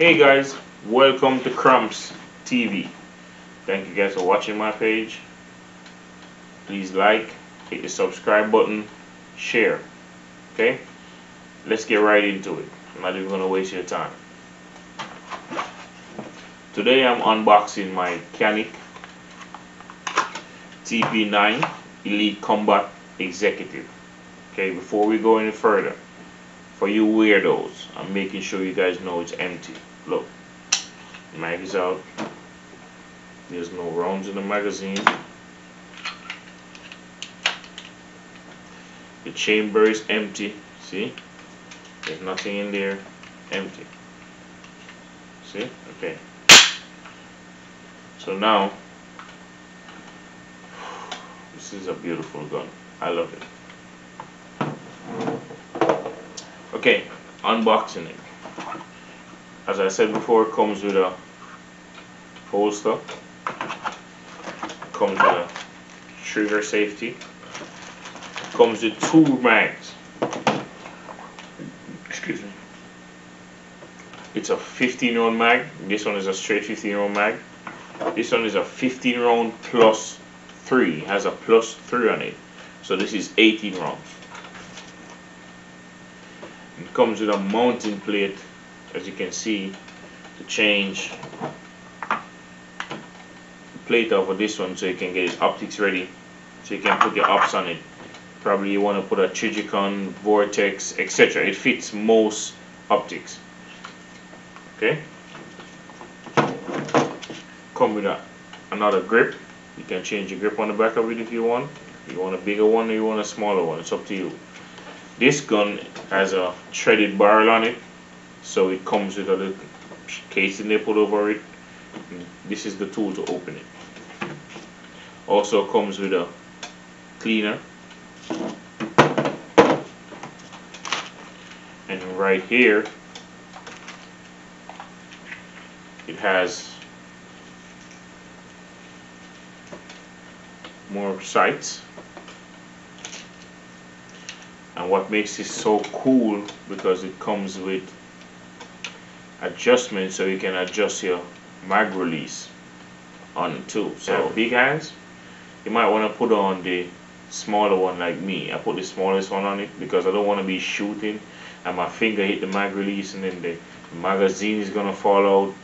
Hey guys, welcome to Cramps TV. Thank you guys for watching my page. Please like, hit the subscribe button, share. Okay? Let's get right into it. I'm not even going to waste your time. Today I'm unboxing my Canik TP9 Elite Combat Executive. Okay, before we go any further, for you weirdos, I'm making sure you guys know it's empty. Look, mag is out. There's no rounds in the magazine. The chamber is empty. See? There's nothing in there. Empty. See? Okay. So now, this is a beautiful gun. I love it. Okay, unboxing it. As I said before, it comes with a holster, comes with a trigger safety, comes with two mags. Excuse me. It's a 15 round mag. This one is a straight 15 round mag. This one is a 15 round plus 3. It has a plus 3 on it. So this is 18 rounds. It comes with a mounting plate, as you can see, to change the plate over this one so you can get its optics ready. So you can put your ops on it. Probably you want to put a Trijicon, Vortex, etc. It fits most optics. Okay. Come with a, another grip. You can change your grip on the back of it if you want. You want a bigger one or you want a smaller one. It's up to you. This gun has a threaded barrel on it, so it comes with a little casing they put over it. This is the tool to open it. Also comes with a cleaner. And right here, it has more sights and what makes it so cool because it comes with adjustment so you can adjust your mag release on it too. So big hands you might want to put on the smaller one like me. I put the smallest one on it because I don't want to be shooting and my finger hit the mag release and then the magazine is gonna fall out.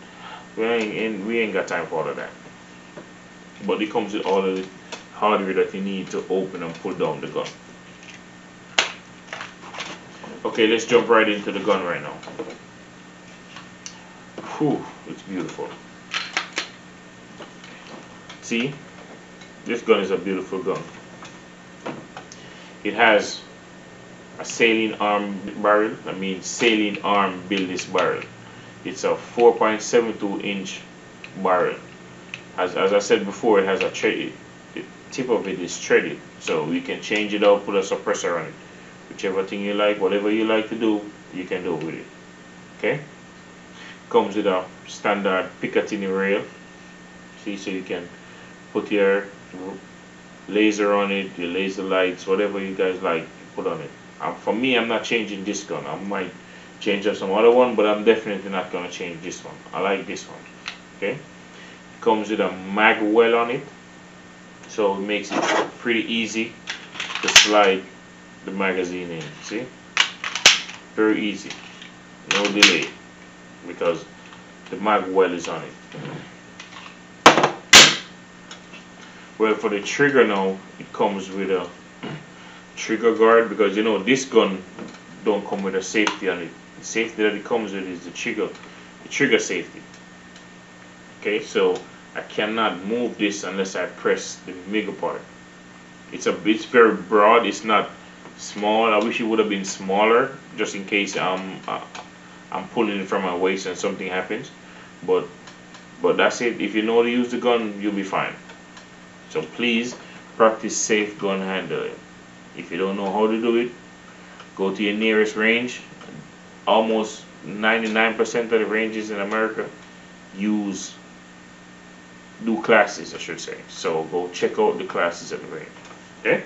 We ain't, we ain't got time for all of that. But it comes with all of the hardware that you need to open and pull down the gun. Okay, let's jump right into the gun right now. Whew, it's beautiful. See, this gun is a beautiful gun. It has a Salient Arm barrel, I mean Salient Arm billet barrel. It's a 4.72 inch barrel. As, as I said before, it has a thread, the tip of it is threaded, so you can change it out, put a suppressor on it whichever thing you like whatever you like to do you can do with it okay comes with a standard Picatinny rail see so you can put your laser on it your laser lights whatever you guys like put on it um, for me I'm not changing this gun I might change up some other one but I'm definitely not gonna change this one I like this one okay comes with a mag well on it so it makes it pretty easy to slide the magazine in. See? Very easy. No delay. Because the mag well is on it. Well, for the trigger now, it comes with a trigger guard because you know this gun don't come with a safety on it. The safety that it comes with is the trigger, the trigger safety. Okay, so I cannot move this unless I press the middle part. It's a it's very broad. It's not small. I wish it would have been smaller, just in case I'm uh, I'm pulling it from my waist and something happens. But but that's it. If you know how to use the gun, you'll be fine. So please practice safe gun handling. If you don't know how to do it, go to your nearest range. Almost 99% of the ranges in America use do classes, I should say. So go check out the classes at the range. Okay.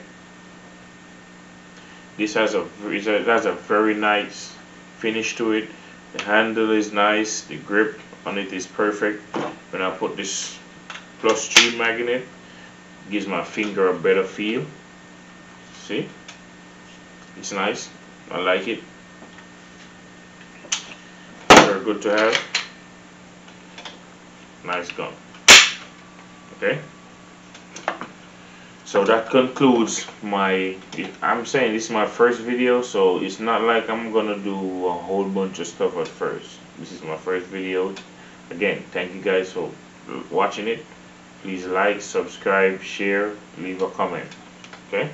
This has a it has a very nice finish to it. The handle is nice the grip on it is perfect. When I put this plus 3 magnet gives my finger a better feel. See? It's nice. I like it. Very good to have. Nice gun okay so that concludes my I'm saying this is my first video so it's not like I'm gonna do a whole bunch of stuff at first. This is my first video. Again thank you guys for watching it. Please like subscribe share leave a comment okay?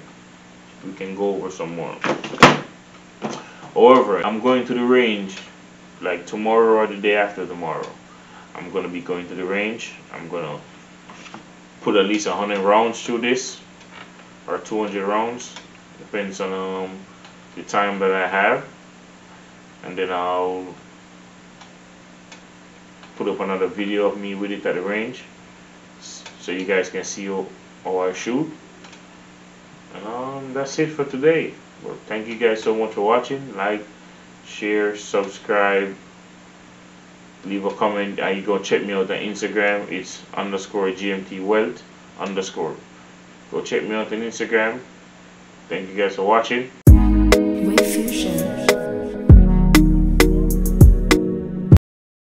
We can go over some more. However I'm going to the range like tomorrow or the day after tomorrow. I'm gonna be going to the range. I'm gonna put at least 100 rounds through this or 200 rounds depends on um, the time that I have. And then I'll put up another video of me with it at the range so you guys can see how, I shoot. And um, that's it for today. Well, thank you guys so much for watching. Like share subscribe leave a comment and you go check me out on Instagram. It's underscore GMT Wealth underscore Go check me out on Instagram. Thank you guys for watching.